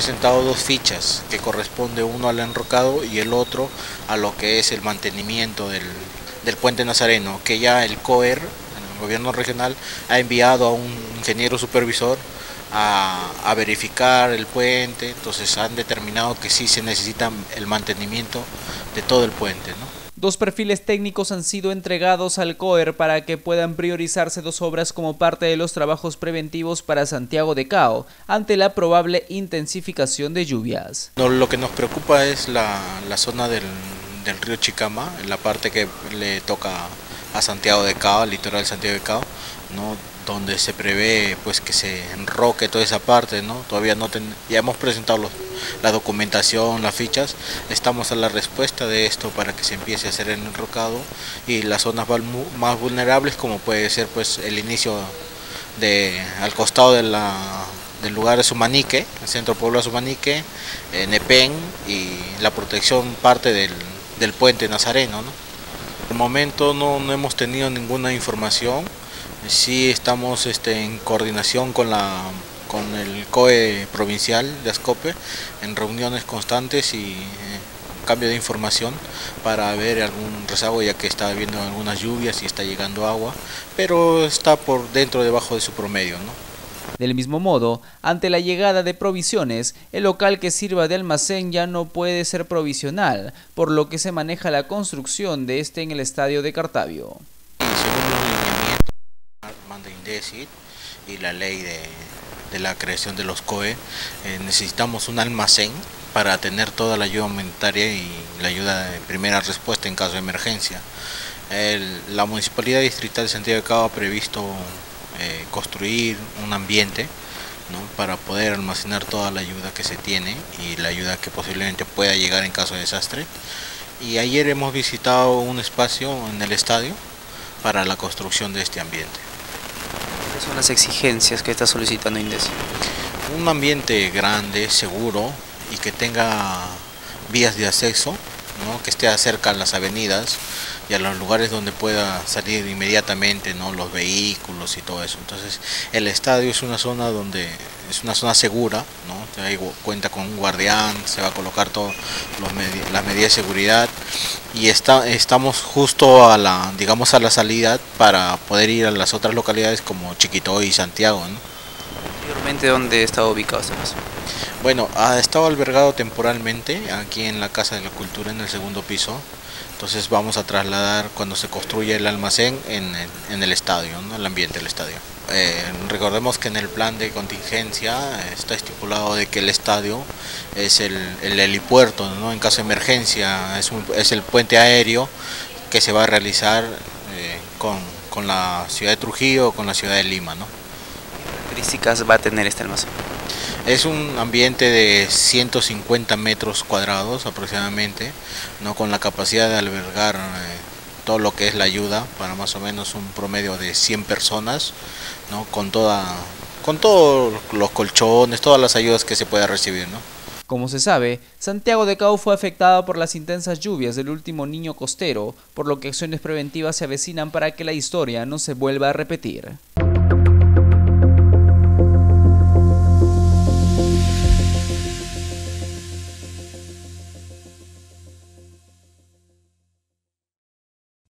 presentado dos fichas que corresponde uno al enrocado y el otro a lo que es el mantenimiento del, del puente nazareno, que ya el COER, el gobierno regional, ha enviado a un ingeniero supervisor a, a, verificar el puente, entonces han determinado que sí se necesita el mantenimiento de todo el puente. Dos perfiles técnicos han sido entregados al COER para que puedan priorizarse dos obras como parte de los trabajos preventivos para Santiago de Cao ante la probable intensificación de lluvias. No, lo que nos preocupa es la, la zona del, del, río Chicama, la parte que le toca a Santiago de Cao, al litoral de Santiago de Cao, ¿no? donde se prevé pues que se enroque toda esa parte, ¿no? Todavía no ten, ya hemos presentado los, la documentación, las fichas, estamos a la respuesta de esto para que se empiece a hacer el enrocado y las zonas más vulnerables como puede ser pues el inicio de al costado de la del lugar de Sumanique, el centro pueblo de Sumanique, eh, Nepen y la protección parte del, del puente Nazareno, ¿no? Por el momento no, no hemos tenido ninguna información, Sí estamos este, en coordinación con, la, con el COE provincial de Ascope en reuniones constantes y eh, cambio de información para ver algún rezago ya que está habiendo algunas lluvias y está llegando agua, pero está por dentro debajo de su promedio. ¿no? Del mismo modo, ante la llegada de provisiones, el local que sirva de almacén ya no puede ser provisional, por lo que se maneja la construcción de este en el estadio de Cartavio manda INDECIT y la ley de, de, la creación de los COE, eh, necesitamos un almacén para tener toda la ayuda humanitaria y la ayuda de primera respuesta en caso de emergencia. La Municipalidad Distrital de Santiago de Cabo ha previsto eh, construir un ambiente ¿no? para poder almacenar toda la ayuda que se tiene y la ayuda que posiblemente pueda llegar en caso de desastre. Y ayer hemos visitado un espacio en el estadio para la construcción de este ambiente. ¿Cuáles son las exigencias que está solicitando INDES? Un ambiente grande, seguro y que tenga vías de acceso, que esté cerca a las avenidas y a los lugares donde pueda salir inmediatamente los vehículos y todo eso. Entonces el estadio es una zona donde es una zona segura. Ahí cuenta con un guardián, se va a colocar todas las medidas de seguridad y está, estamos justo a la, digamos, a la salida para poder ir a las otras localidades como Chiquito y Santiago. ¿no? ¿Anteriormente dónde estaba ubicado este? Bueno, ha estado albergado temporalmente aquí en la Casa de la Cultura en el segundo piso. Entonces vamos a trasladar cuando se construya el almacén en el, estadio, ¿no? el ambiente del estadio. Eh, recordemos que en el plan de contingencia está estipulado de que el estadio es el, el helipuerto, ¿no? en caso de emergencia es, es, el puente aéreo que se va a realizar eh, con, con, la ciudad de Trujillo o con la ciudad de Lima. ¿no? ¿Qué características va a tener este almacén? Es un ambiente de 150 metros cuadrados aproximadamente, ¿no? con la capacidad de albergar eh, todo lo que es la ayuda para más o menos un promedio de 100 personas, ¿no? con, toda, con todos los colchones, todas las ayudas que se pueda recibir. ¿no? Como se sabe, Santiago de Cabo fue afectada por las intensas lluvias del último niño costero, por lo que acciones preventivas se avecinan para que la historia no se vuelva a repetir.